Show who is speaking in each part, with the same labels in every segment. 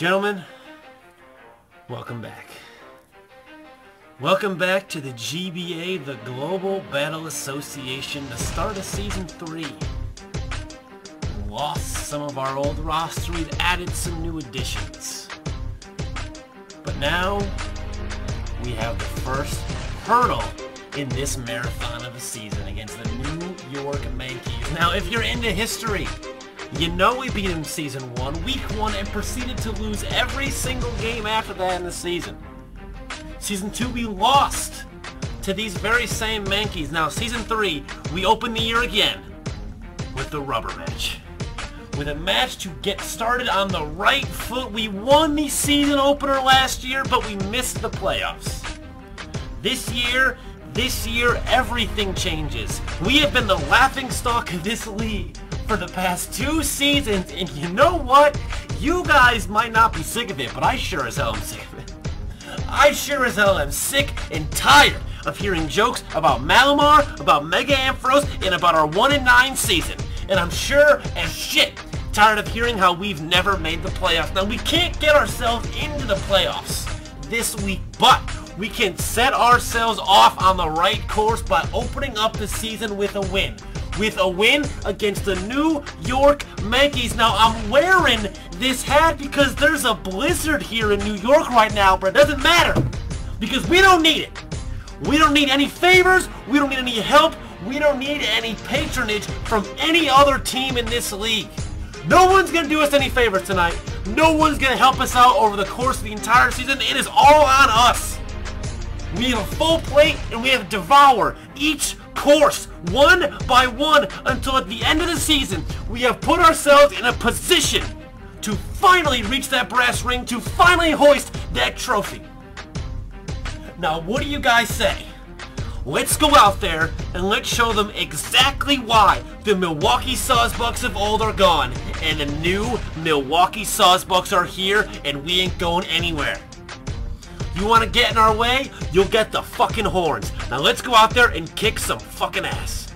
Speaker 1: Gentlemen, welcome back. Welcome back to the GBA, the Global Battle Association, the start of Season 3. We lost some of our old roster, we've added some new additions. But now, we have the first hurdle in this marathon of a season against the New York Mankeys. Now, if you're into history, you know we beat them season one, week one, and proceeded to lose every single game after that in the season. Season two, we lost to these very same Mankeys. Now, season three, we open the year again with the rubber match. With a match to get started on the right foot. We won the season opener last year, but we missed the playoffs. This year, this year, everything changes. We have been the laughing stock of this league for the past two seasons, and you know what? You guys might not be sick of it, but I sure as hell am sick of it. I sure as hell am sick and tired of hearing jokes about Malamar, about Mega Ampharos, and about our 1 in 9 season. And I'm sure as shit tired of hearing how we've never made the playoffs. Now, we can't get ourselves into the playoffs this week, but we can set ourselves off on the right course by opening up the season with a win with a win against the New York Mankeys. Now, I'm wearing this hat because there's a blizzard here in New York right now, but it doesn't matter because we don't need it. We don't need any favors. We don't need any help. We don't need any patronage from any other team in this league. No one's going to do us any favors tonight. No one's going to help us out over the course of the entire season. It is all on us. We have a full plate and we have to devour each course, one by one, until at the end of the season, we have put ourselves in a position to finally reach that brass ring, to finally hoist that trophy. Now, what do you guys say? Let's go out there and let's show them exactly why the Milwaukee Sawsbucks of old are gone and the new Milwaukee Sawsbucks are here and we ain't going anywhere. You want to get in our way? You'll get the fucking horns. Now let's go out there and kick some fucking ass.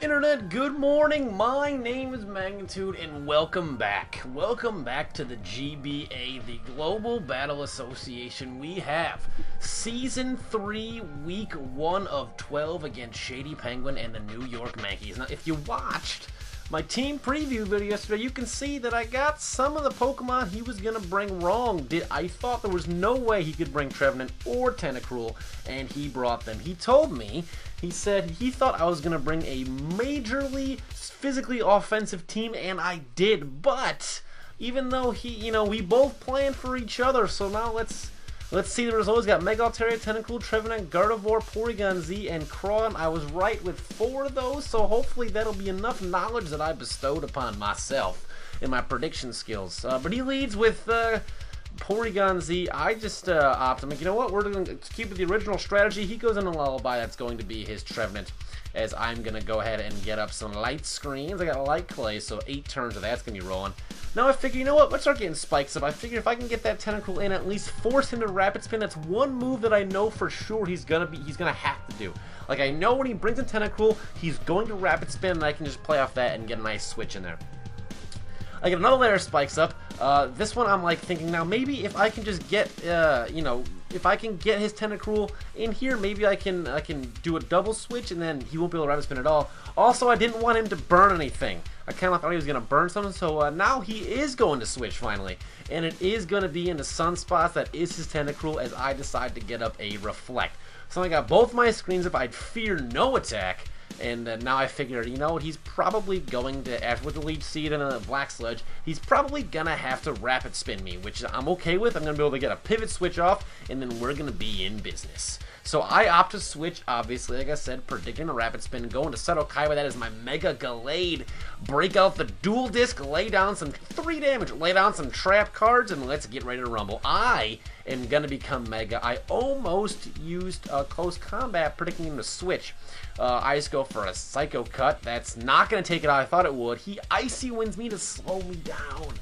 Speaker 1: Internet, good morning. My name is Magnitude and welcome back. Welcome back to the GBA, the Global Battle Association. We have Season 3, Week 1 of 12 against Shady Penguin and the New York Mankeys. Now, if you watched my team preview video yesterday, you can see that I got some of the Pokemon he was going to bring wrong. Did I thought there was no way he could bring Trevenant or Tentacruel, and he brought them. He told me, he said he thought I was going to bring a majorly physically offensive team, and I did. But even though he, you know, we both planned for each other, so now let's Let's see the results. We got Mega Altaria, Tentacruel, Trevenant, Gardevoir, Porygon Z, and Crawdaunt. I was right with four of those, so hopefully that'll be enough knowledge that I bestowed upon myself in my prediction skills. Uh, but he leads with uh, Porygon Z. I just uh, opted him. You know what? We're going to keep with the original strategy. He goes in a Lullaby. That's going to be his Trevenant as I'm going to go ahead and get up some light screens. I got light clay, so eight turns of that's going to be rolling. Now I figure, you know what, let's start getting spikes up. I figure if I can get that Tentacruel in, at least force him to Rapid Spin, that's one move that I know for sure he's to be, he's to have to do. Like, I know when he brings in Tentacruel, he's going to Rapid Spin, and I can just play off that and get a nice switch in there. I get another layer of spikes up. Uh, this one I'm like thinking now maybe if I can just get uh, you know if I can get his Tentacruel in here maybe I can I can do a double switch and then he won't be able to rapid spin at all. Also I didn't want him to burn anything. I kind of thought he was going to burn something so uh, now he is going to switch finally and it is going to be in the Sunspots that is his Tentacruel as I decide to get up a Reflect. So I got both my screens up. I'd fear no attack and uh, now I figured, you know what, he's probably going to, with the Leech Seed and a Black Sludge, he's probably going to have to Rapid Spin me, which I'm okay with. I'm going to be able to get a Pivot Switch off, and then we're going to be in business. So I opt to switch, obviously, like I said, predicting a Rapid Spin, going to Seto Kaiba, that is my Mega Gallade. Break out the Dual Disc, lay down some 3 damage, lay down some Trap cards, and let's get ready to rumble. I am going to become Mega. I almost used uh, Close Combat, predicting him to switch. Uh, I just go for a Psycho Cut. That's not going to take it out. I thought it would. He Icy Winds me to slow me down.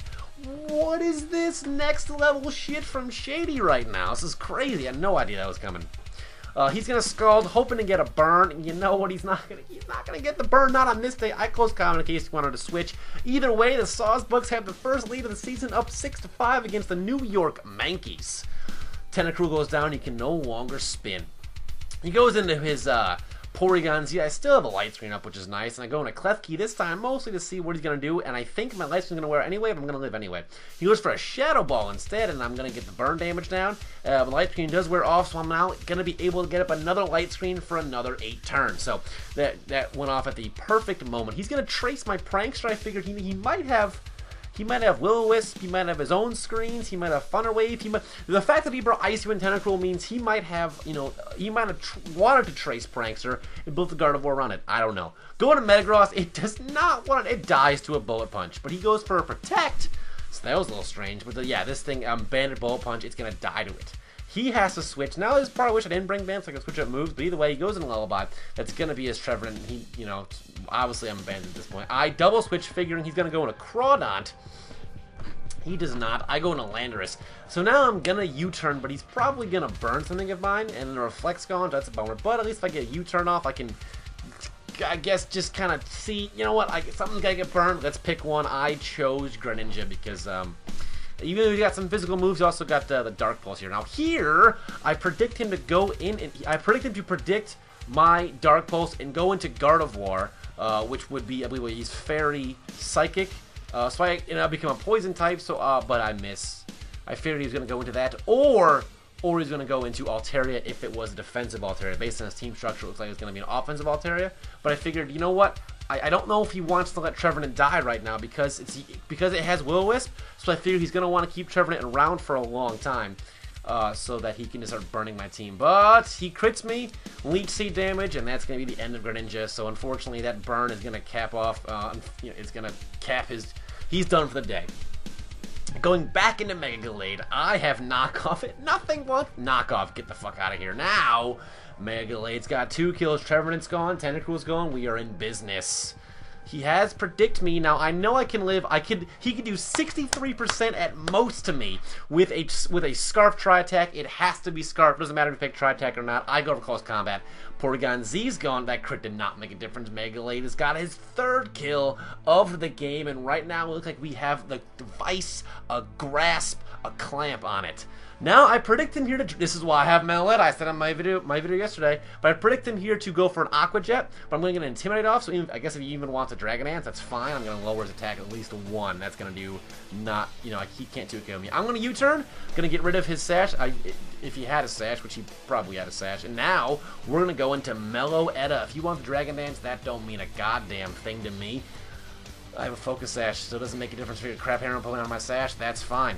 Speaker 1: What is this next level shit from Shady right now? This is crazy. I had no idea that was coming. Uh, he's gonna scald, hoping to get a burn. And you know what? He's not gonna. He's not gonna get the burn. Not on this day. I close combat in case you wanted to switch. Either way, the Sawsbucks have the first lead of the season, up six to five against the New York Mankeys. Tentacruel goes down. He can no longer spin. He goes into his uh, Porygon I still have a light screen up, which is nice. And I go into Klefki this time, mostly to see what he's going to do. And I think my light screen's going to wear anyway, but I'm going to live anyway. He goes for a Shadow Ball instead, and I'm going to get the burn damage down. Uh, the light screen does wear off, so I'm now going to be able to get up another light screen for another 8 turns. So that, that went off at the perfect moment. He's going to trace my Prankster. I figured he, he might have he might have Will-O-Wisp. He might have his own screens. He might have Thunder Wave. He might. The fact that he brought Icy Wind Tentacruel means he might have, you know, he might have tr- wanted to trace Prankster and built the Gardevoir around it. I don't know. Going to Metagross, it does not want it. It dies to a Bullet Punch, but he goes for a Protect. So that was a little strange. But the, yeah, this thing, um, Banded Bullet Punch, it's gonna die to it. He has to switch. Now, this part I wish I didn't bring Band so I can switch up moves, but either way, he goes in a Lullaby. That's going to be his Trevor, and he, you know, obviously I'm banned at this point. I double switch, figuring he's going to go in a Crawdaunt. He does not. I go into Landorus. So now I'm gonna U-turn, but he's probably gonna burn something of mine, and the Reflect's gone. That's a bummer. But at least if I get a U-turn off, I can, I guess, just kind of see. You know what? I, something's gotta get burned. Let's pick one. I chose Greninja because um, even though he's got some physical moves, he also got uh, the Dark Pulse here. Now here, I predict him to go in, and I predict him to predict my Dark Pulse and go into Gardevoir, uh, which would be, I believe, he's Fairy Psychic. Uh, so I, you know, become a poison type. So, uh, but I miss. I figured he was going to go into that, or or he's going to go into Altaria if it was a defensive Altaria. Based on his team structure, it looks like it's going to be an offensive Altaria. But I figured, you know what? I, I don't know if he wants to let Trevenant die right now because it's because it has Will-O-Wisp. So I figure he's going to want to keep Trevenant around for a long time. Uh, so that he can just start burning my team. But he crits me, Leech Seed damage, and that's going to be the end of Greninja. So unfortunately, that burn is going to cap off. Uh, you know, it's going to cap his He's done for the day. Going back into Mega Gallade, I have knockoff it. Nothing but knockoff. Get the fuck out of here. Now, Mega Gallade's got two kills. Trevenant's gone. Tentacruel's gone. We are in business. He has predict me. Now I know I can live. I could. He could do 63% at most to me with a with a scarf tri attack. It has to be scarf. Doesn't matter if you pick tri attack or not. I go for close combat. Porygon Z's gone. That crit did not make a difference. Mega Gallade has got his third kill of the game, and right now it looks like we have the device, a grasp, a clamp on it. Now I predict him here to. This is why I have Meloetta. I said on my video my video yesterday, but I predict him here to go for an Aqua Jet. But I'm going to get Intimidate off. So even, I guess if he even wants a Dragon Dance, that's fine. I'm going to lower his attack at least one. That's going to do not. You know, he can't two kill me. I'm going to U-turn. Going to get rid of his Sash. I, if he had a Sash, which he probably had a Sash. And now we're going to go into Meloetta. If you want the Dragon Dance, that don't mean a goddamn thing to me. I have a Focus Sash, so it doesn't make a difference for your Crabhammer pulling on my Sash. That's fine.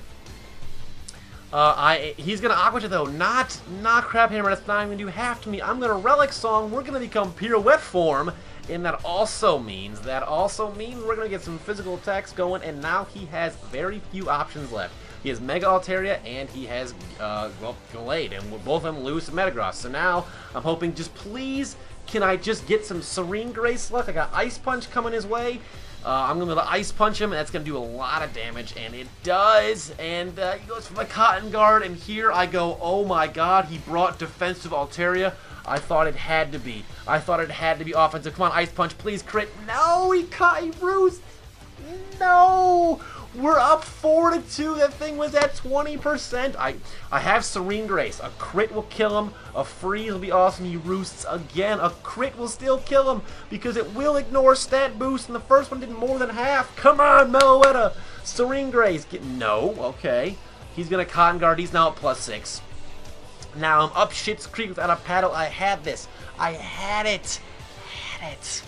Speaker 1: Uh, I he's gonna Aqua Jet though, not not Crab Hammer. That's not even gonna do half to me. I'm gonna Relic Song. We're gonna become Pirouette form, and that also means that also means we're gonna get some physical attacks going. And now he has very few options left. He has Mega Altaria and he has uh, well Gallade, and both of them lose to Metagross. So now I'm hoping just please can I just get some Serene Grace luck? I got Ice Punch coming his way. Uh, I'm going to Ice Punch him, and that's going to do a lot of damage, and it does. And uh, he goes for my Cotton Guard, and here I go, oh my god, he brought Defensive Altaria. I thought it had to be. I thought it had to be offensive. Come on, Ice Punch, please crit. No, he caught, he roost. No! We're up 4 to 2. That thing was at 20%. I I have Serene Grace. A crit will kill him. A freeze will be awesome. He roosts again. A crit will still kill him because it will ignore stat boost. And the first one did more than half. Come on, Meloetta. Serene Grace. Get No. Okay. He's going to Cotton Guard. He's now at plus 6. Now I'm up Shit's Creek without a paddle. I had this. I had it. I had it.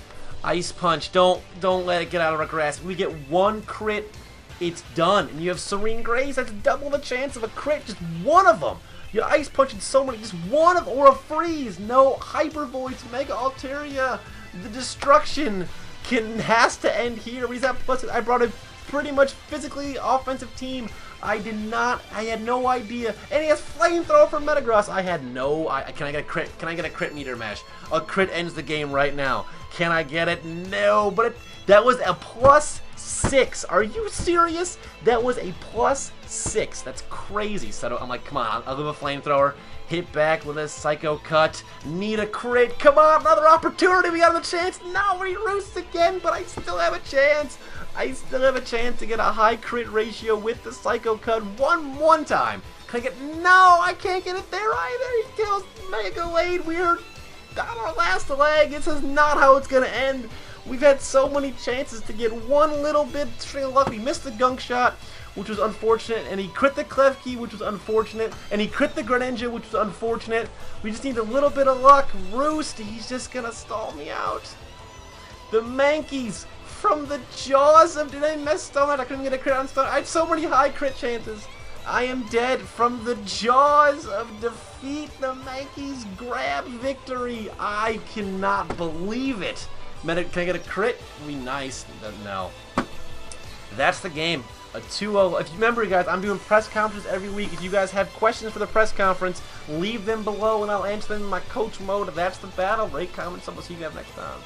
Speaker 1: Ice Punch. Don't don't let it get out of our grasp. We get one crit it's done. And you have Serene Grace, that's double the chance of a crit, just one of them. You're ice punching so many, just one of or a freeze. No Hyper Voice, Mega Altaria. The destruction can has to end here. He's at plus. I brought a pretty much physically offensive team. I did not. I had no idea. And he has flamethrower for Metagross. I had no. I, can I get a crit? Can I get a crit meter mesh? A crit ends the game right now. Can I get it? No. But it, That was a plus six. Are you serious? That was a plus six. That's crazy. So I'm like, come on, I'll give a flamethrower. Hit back with a psycho cut. Need a crit. Come on, another opportunity. We got a chance. Now we roost again, but I still have a chance. I still have a chance to get a high crit ratio with the psycho cut one one time. Can I get? No, I can't get it there either. He kills Mega Wade. We're on our last leg. This is not how it's gonna end. We've had so many chances to get one little bit of luck. We missed the gunk shot, which was unfortunate, and he crit the Klefki, which was unfortunate, and he crit the Greninja, which was unfortunate. We just need a little bit of luck. Roost, he's just gonna stall me out. The Mankeys from the jaws of... Did I mess Stone I couldn't get a crit on Stone. I had so many high crit chances. I am dead from the jaws of defeat. The Mankeys grab victory. I cannot believe it. Can I get a crit? Be nice. No. That's the game. A 2-0. If you remember, guys, I'm doing press conferences every week. If you guys have questions for the press conference, leave them below and I'll answer them in my coach mode. That's the battle. Rate, comment, so we'll see you guys next time.